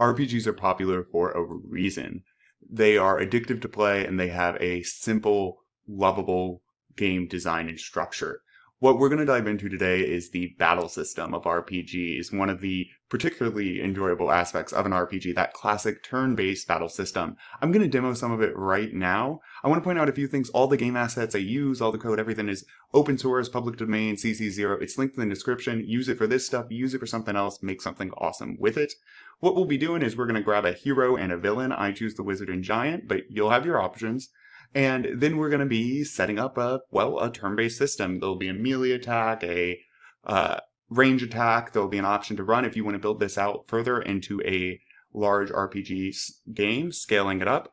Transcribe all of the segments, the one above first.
RPGs are popular for a reason. They are addictive to play and they have a simple, lovable game design and structure. What we're going to dive into today is the battle system of RPGs, one of the particularly enjoyable aspects of an RPG, that classic turn-based battle system. I'm going to demo some of it right now. I want to point out a few things. All the game assets I use, all the code, everything is open source, public domain, CC0. It's linked in the description. Use it for this stuff, use it for something else, make something awesome with it. What we'll be doing is we're going to grab a hero and a villain. I choose the wizard and giant, but you'll have your options. And then we're going to be setting up a, well, a turn-based system. There'll be a melee attack, a uh, range attack. There'll be an option to run if you want to build this out further into a large RPG game, scaling it up.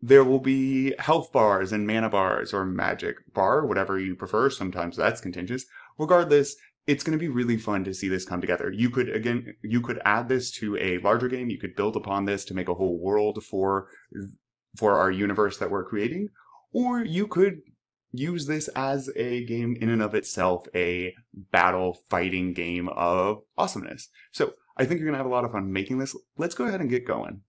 There will be health bars and mana bars or magic bar, whatever you prefer. Sometimes that's contingent. Regardless, it's going to be really fun to see this come together. You could, again, you could add this to a larger game. You could build upon this to make a whole world for for our universe that we're creating, or you could use this as a game in and of itself, a battle fighting game of awesomeness. So I think you're going to have a lot of fun making this. Let's go ahead and get going.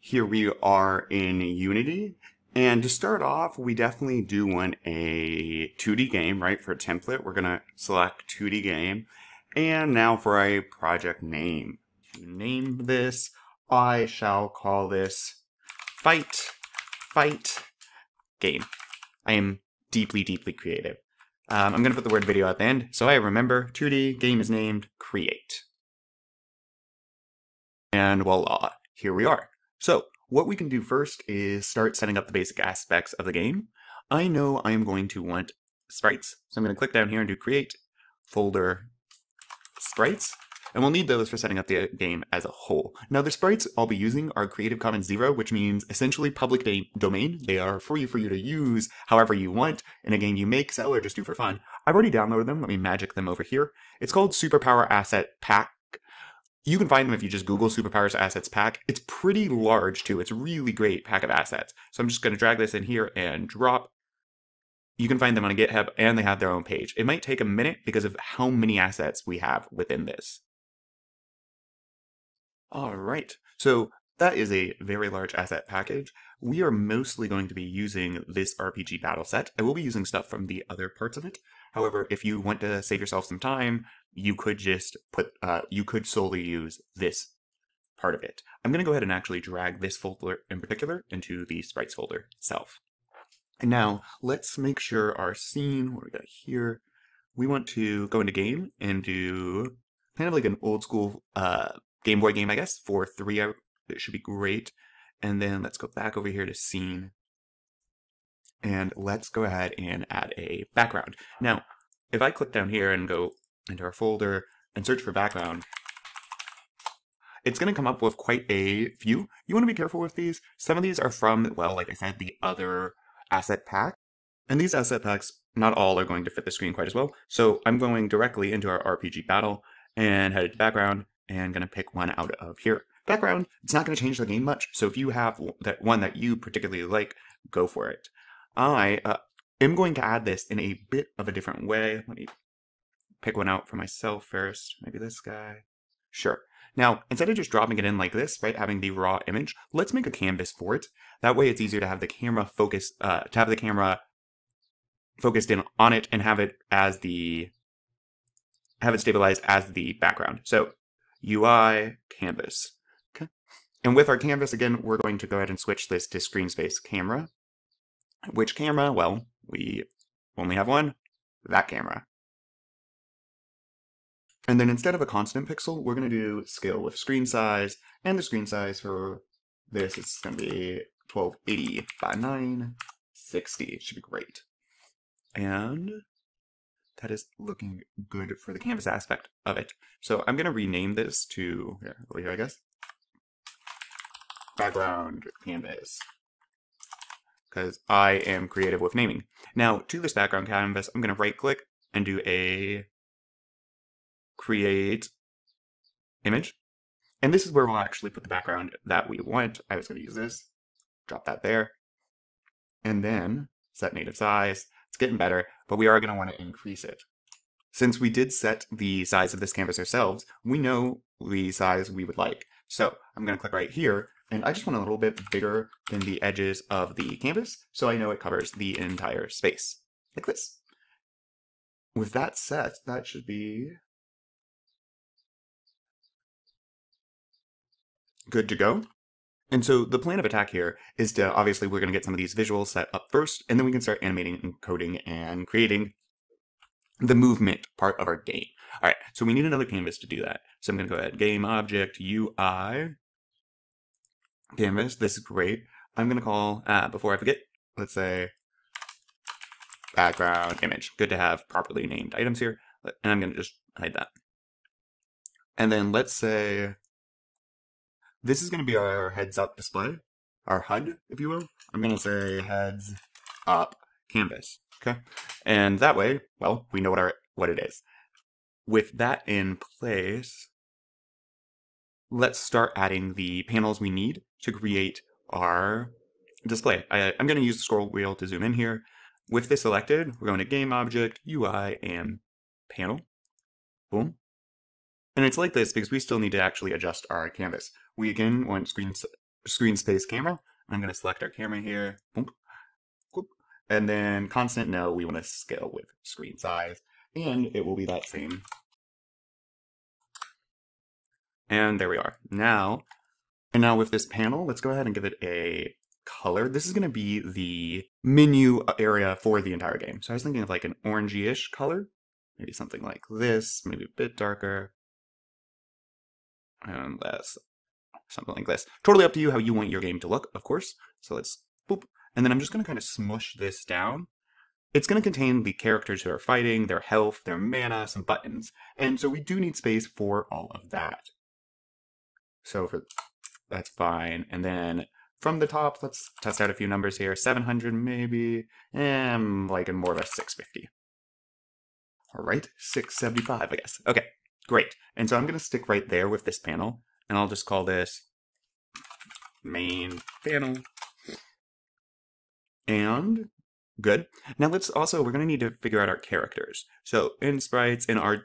Here we are in Unity. And to start off, we definitely do want a 2D game, right? For a template, we're going to select 2D game. And now for a project name. Name this, I shall call this Fight fight game. I am deeply, deeply creative. Um, I'm going to put the word video at the end, so I remember 2D game is named Create. And voila, here we are. So, what we can do first is start setting up the basic aspects of the game. I know I am going to want sprites, so I'm going to click down here and do Create, Folder, Sprites, and we'll need those for setting up the game as a whole. Now the sprites I'll be using are Creative Commons Zero, which means essentially public domain. They are free for you to use however you want in a game you make, sell, or just do for fun. I've already downloaded them. Let me magic them over here. It's called Superpower Asset Pack. You can find them if you just Google Superpowers Assets Pack. It's pretty large too. It's a really great pack of assets. So I'm just going to drag this in here and drop you can find them on GitHub and they have their own page. It might take a minute because of how many assets we have within this. All right. So that is a very large asset package. We are mostly going to be using this RPG battle set. I will be using stuff from the other parts of it. However, if you want to save yourself some time, you could just put, uh, you could solely use this part of it. I'm going to go ahead and actually drag this folder in particular into the sprites folder itself. And now let's make sure our scene, what we got here, we want to go into game and do kind of like an old school uh, Game Boy game, I guess, for three. It should be great. And then let's go back over here to scene. And let's go ahead and add a background. Now, if I click down here and go into our folder and search for background, it's going to come up with quite a few. You want to be careful with these. Some of these are from, well, like I said, the other asset pack. And these asset packs, not all are going to fit the screen quite as well. So I'm going directly into our RPG battle and headed to background and going to pick one out of here. Background, it's not going to change the game much, so if you have that one that you particularly like, go for it. I uh, am going to add this in a bit of a different way. Let me pick one out for myself first. Maybe this guy. Sure. Now, instead of just dropping it in like this, right, having the raw image, let's make a canvas for it. That way it's easier to have the camera focus, uh, to have the camera focused in on it and have it as the, have it stabilized as the background. So UI canvas. Okay. And with our canvas, again, we're going to go ahead and switch this to screen space camera. Which camera? Well, we only have one, that camera. And then instead of a constant pixel, we're going to do scale with screen size, and the screen size for this is going to be 1280 by 960. It should be great. And that is looking good for the canvas aspect of it. So I'm going to rename this to, yeah, over here, I guess, background canvas because I am creative with naming. Now, to this background canvas, I'm going to right click and do a create image. And this is where we'll actually put the background that we want. I was going to use this, drop that there, and then set native size. It's getting better, but we are going to want to increase it. Since we did set the size of this canvas ourselves, we know the size we would like. So I'm going to click right here, and I just want a little bit bigger than the edges of the canvas, so I know it covers the entire space, like this. With that set, that should be good to go. And so the plan of attack here is to, obviously, we're going to get some of these visuals set up first, and then we can start animating and coding and creating the movement part of our game. All right, so we need another canvas to do that. So I'm going to go ahead, game object UI canvas. This is great. I'm going to call, uh, before I forget, let's say background image. Good to have properly named items here. And I'm going to just hide that. And then let's say this is going to be our heads up display, our HUD, if you will. I'm going to say heads up canvas. Okay. And that way, well, we know what our what it is. With that in place, let's start adding the panels we need to create our display. I, am going to use the scroll wheel to zoom in here. With this selected, we're going to game object, UI, and panel. Boom. And it's like this because we still need to actually adjust our canvas. We again want screen, screen space camera. I'm going to select our camera here. Boom. And then constant, no, we want to scale with screen size. And it will be that same. And there we are. Now, and now with this panel, let's go ahead and give it a color. This is going to be the menu area for the entire game. So I was thinking of like an orangey-ish color. Maybe something like this, maybe a bit darker. And less, something like this. Totally up to you how you want your game to look, of course. So let's boop. And then I'm just going to kind of smush this down. It's going to contain the characters who are fighting, their health, their mana, some buttons. And so we do need space for all of that. So for that's fine. And then from the top, let's test out a few numbers here. 700 maybe, and like in more of a 650. All right, 675, I guess. Okay, great. And so I'm going to stick right there with this panel, and I'll just call this main panel. And good. Now let's also, we're going to need to figure out our characters. So in sprites, in our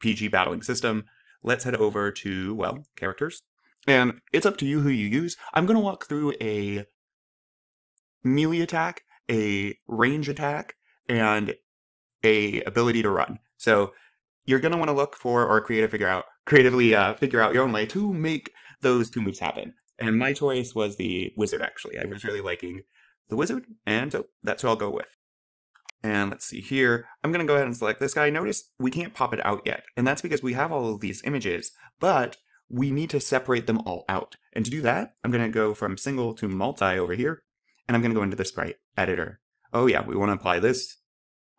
PG battling system, let's head over to, well, characters. And it's up to you who you use. I'm going to walk through a melee attack, a range attack, and a ability to run. So you're going to want to look for or create a figure out creatively uh, figure out your own way to make those two moves happen. And my choice was the wizard. Actually, I was really liking the wizard, and so that's who I'll go with. And let's see here. I'm going to go ahead and select this guy. Notice we can't pop it out yet. And that's because we have all of these images, but we need to separate them all out. And to do that, I'm going to go from single to multi over here, and I'm going to go into the sprite editor. Oh yeah, we want to apply this.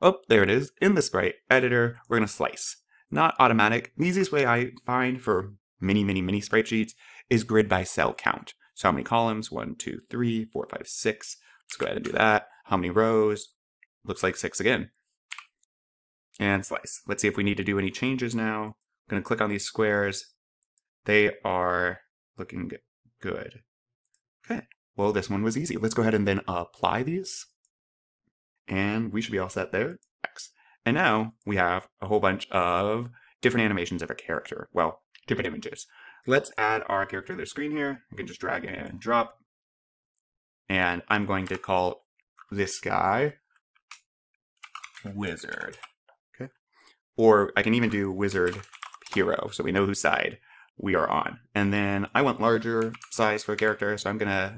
Oh, there it is. In the sprite editor, we're going to slice. Not automatic. The easiest way I find for many, many, many sprite sheets is grid by cell count. So how many columns? One, two, three, four, five, six. Let's go ahead and do that. How many rows? Looks like six again. And slice. Let's see if we need to do any changes now. I'm going to click on these squares they are looking good. Okay, well, this one was easy. Let's go ahead and then apply these. And we should be all set there. X. And now we have a whole bunch of different animations of a character. Well, different images. Let's add our character to the screen here. You can just drag and drop. And I'm going to call this guy Wizard. Okay. Or I can even do Wizard Hero, so we know whose side we are on. And then I want larger size for a character, so I'm gonna,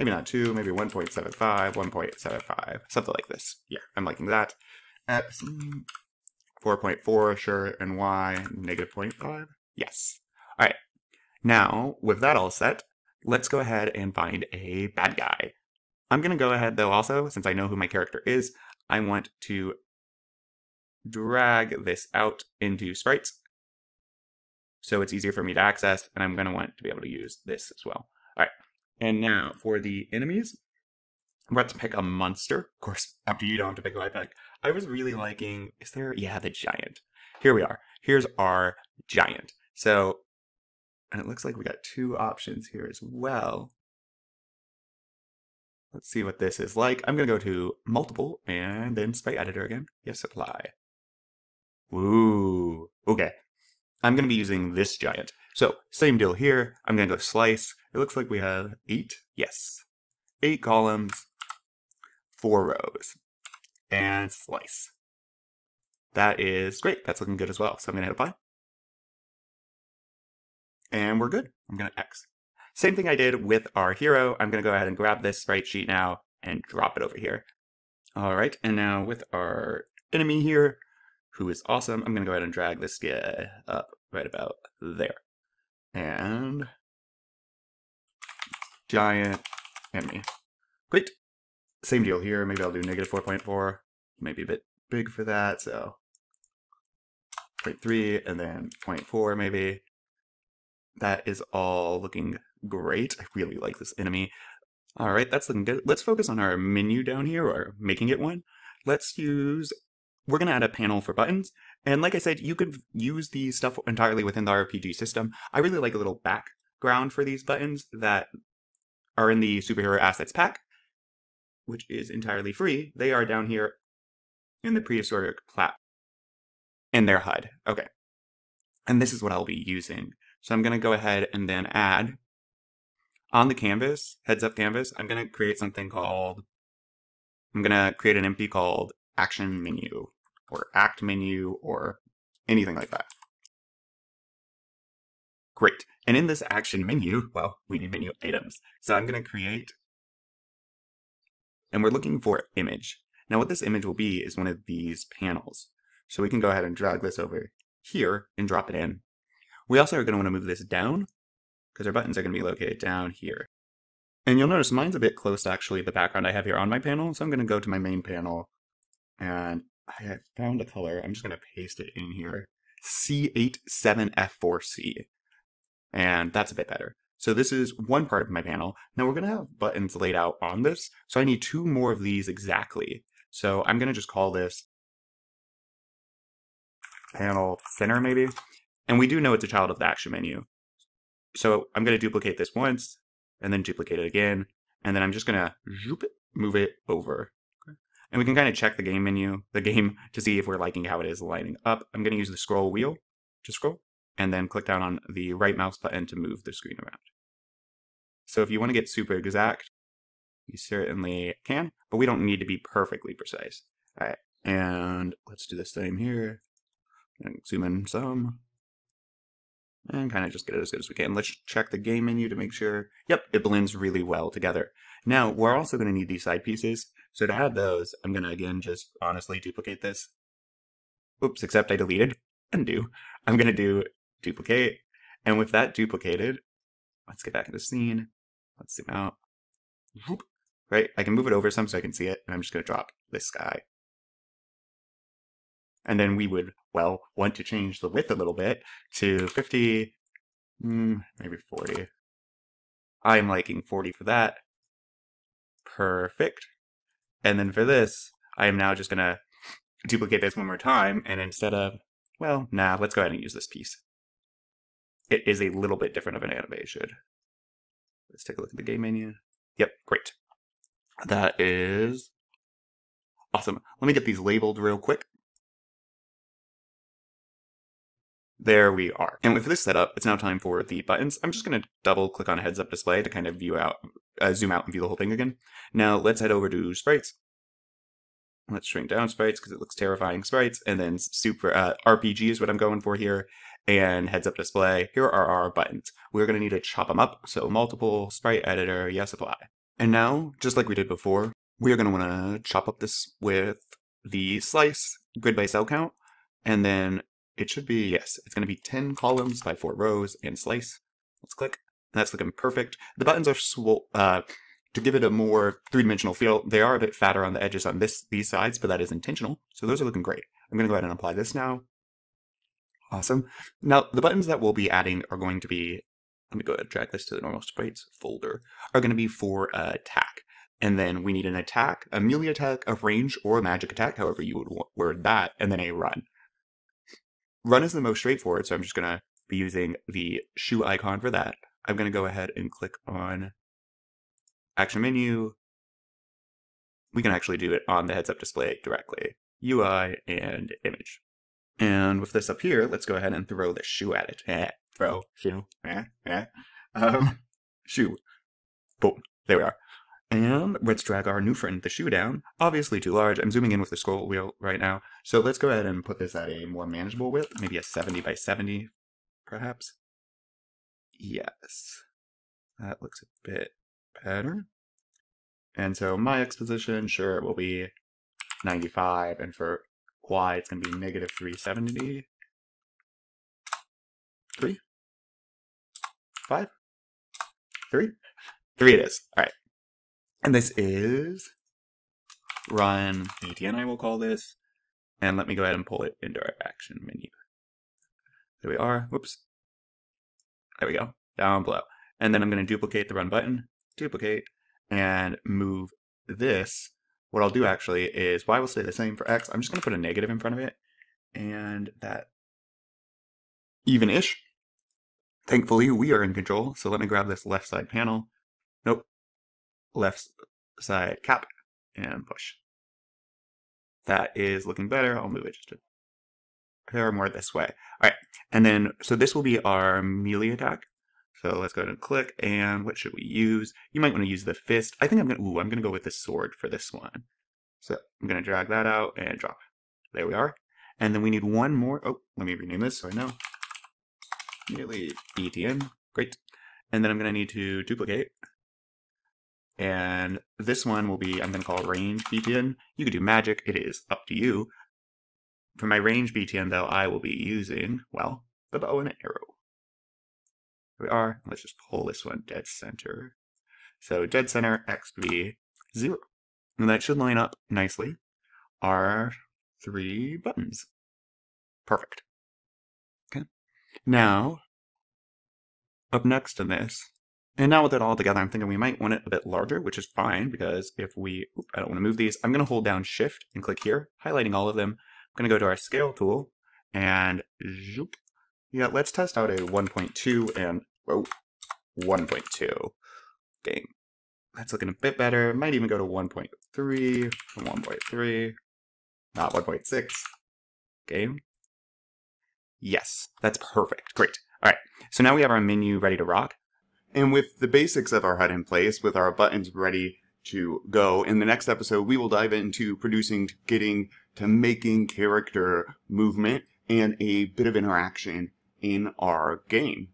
maybe not 2, maybe 1.75, 1.75, something like this. Yeah, I'm liking that. X, 4.4, sure, and Y, negative 0.5. Yes. All right. Now, with that all set, let's go ahead and find a bad guy. I'm going to go ahead, though, also, since I know who my character is, I want to drag this out into sprites so it's easier for me to access, and I'm going to want to be able to use this as well. All right, and now for the enemies, I'm about to pick a monster. Of course, after you don't have to pick what I pick. I was really liking, is there, yeah, the giant. Here we are. Here's our giant. So, and it looks like we got two options here as well. Let's see what this is like. I'm going to go to multiple and then sprite editor again. Yes, apply. Ooh, okay. I'm going to be using this giant. So same deal here. I'm going to go slice. It looks like we have eight. Yes. Eight columns, four rows, and slice. That is great. That's looking good as well. So I'm going to hit apply. And we're good. I'm going to X. Same thing I did with our hero. I'm going to go ahead and grab this sprite sheet now and drop it over here. All right. And now with our enemy here, who is awesome, I'm going to go ahead and drag this guy up right about there. And giant enemy. Great. Same deal here. Maybe I'll do negative 4.4. Maybe a bit big for that, so 0.3 and then 0.4 maybe. That is all looking great. I really like this enemy. All right, that's looking good. Let's focus on our menu down here, or making it one. Let's use, we're going to add a panel for buttons. And like I said, you could use the stuff entirely within the RPG system. I really like a little background for these buttons that are in the superhero assets pack, which is entirely free. They are down here in the prehistoric plat in their HUD. Okay. And this is what I'll be using. So I'm going to go ahead and then add on the canvas, heads up canvas, I'm going to create something called, I'm going to create an empty called action menu or act menu or anything like that. Great. And in this action menu, well, we need menu items. So I'm going to create, and we're looking for image. Now what this image will be is one of these panels. So we can go ahead and drag this over here and drop it in. We also are going to want to move this down because our buttons are going to be located down here. And you'll notice mine's a bit close to actually the background I have here on my panel. So I'm going to go to my main panel and I found a color. I'm just going to paste it in here. C87F4C. And that's a bit better. So this is one part of my panel. Now we're going to have buttons laid out on this. So I need two more of these exactly. So I'm going to just call this panel center maybe. And we do know it's a child of the action menu. So I'm going to duplicate this once and then duplicate it again. And then I'm just going to move it over. And we can kind of check the game menu, the game, to see if we're liking how it is lining up. I'm going to use the scroll wheel to scroll and then click down on the right mouse button to move the screen around. So if you want to get super exact, you certainly can, but we don't need to be perfectly precise. All right, and let's do the same here. Zoom in some. And kind of just get it as good as we can. Let's check the game menu to make sure. Yep, it blends really well together. Now, we're also going to need these side pieces. So to add those, I'm going to again just honestly duplicate this. Oops, except I deleted. Undo. I'm going to do duplicate. And with that duplicated, let's get back in the scene. Let's zoom out. Right? I can move it over some so I can see it, and I'm just going to drop this guy. And then we would, well, want to change the width a little bit to 50, mm, maybe 40. I'm liking 40 for that. Perfect. And then for this, I am now just going to duplicate this one more time, and instead of, well, nah, let's go ahead and use this piece. It is a little bit different of an animation. Let's take a look at the game menu. Yep, great. That is awesome. Let me get these labeled real quick. There we are. And with this setup, it's now time for the buttons. I'm just going to double click on a heads up display to kind of view out, uh, zoom out and view the whole thing again. Now let's head over to sprites. Let's shrink down sprites because it looks terrifying sprites. And then super uh, RPG is what I'm going for here. And heads up display. Here are our buttons. We're going to need to chop them up. So multiple sprite editor, yes, apply. And now, just like we did before, we are going to want to chop up this with the slice grid by cell count. And then it should be, yes, it's going to be 10 columns by 4 rows and slice. Let's click. That's looking perfect. The buttons are uh, to give it a more three-dimensional feel. They are a bit fatter on the edges on this these sides, but that is intentional. So those are looking great. I'm going to go ahead and apply this now. Awesome. Now, the buttons that we'll be adding are going to be let me go ahead and drag this to the normal sprites folder, are going to be for uh, attack. And then we need an attack, a melee attack, a range, or a magic attack, however you would word that, and then a run. Run is the most straightforward, so I'm just going to be using the shoe icon for that. I'm going to go ahead and click on action menu. We can actually do it on the heads up display directly. UI and image. And with this up here, let's go ahead and throw the shoe at it. Eh, throw, shoe, eh, eh. Um, shoe. Boom. There we are. And let's drag our new friend, the shoe, down. Obviously too large. I'm zooming in with the scroll wheel right now. So let's go ahead and put this at a more manageable width, maybe a 70 by 70, perhaps. Yes. That looks a bit better. And so my X position, sure, it will be 95. And for Y, it's going to be negative 370. 3? 5? 3? 3 it is. All right. And this is run ATN, I will call this. And let me go ahead and pull it into our action menu. There we are. Whoops. There we go. Down below. And then I'm going to duplicate the run button, duplicate, and move this. What I'll do actually is Y will stay the same for X. I'm just going to put a negative in front of it. And that even-ish. Thankfully, we are in control. So let me grab this left side panel. Left side cap and push. That is looking better. I'll move it just a hair more this way. All right, and then, so this will be our melee attack. So let's go ahead and click, and what should we use? You might want to use the fist. I think I'm gonna, ooh, I'm gonna go with the sword for this one. So I'm gonna drag that out and drop. There we are. And then we need one more, oh, let me rename this so I know. Melee BTN, great. And then I'm gonna need to duplicate and this one will be, I'm going to call range BTN. You could do magic, it is up to you. For my range BTN though, I will be using, well, the bow and arrow. Here we are. Let's just pull this one dead center. So dead center XV 0. And that should line up nicely our three buttons. Perfect. Okay. Now, up next in this and now with it all together, I'm thinking we might want it a bit larger, which is fine because if we, I don't want to move these, I'm going to hold down shift and click here, highlighting all of them. I'm going to go to our scale tool and zoop. Yeah, let's test out a 1.2 and, whoa, 1.2 game. That's looking a bit better. Might even go to 1.3 1.3, not 1.6 game. Yes, that's perfect. Great. All right, so now we have our menu ready to rock. And with the basics of our HUD in place, with our buttons ready to go, in the next episode, we will dive into producing, getting to making character movement and a bit of interaction in our game.